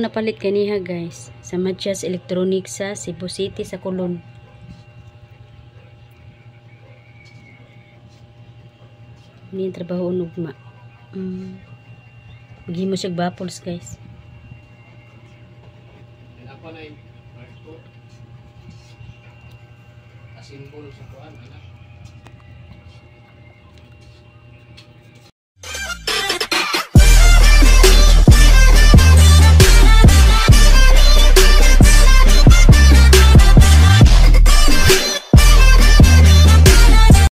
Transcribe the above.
napalit kaniha guys. Sa Matias Electronics sa Cebu City sa Colon. Ini yung trabaho unugma. Mm. Bagi mo siya baffles guys. Yan ako na sa kuan, anak.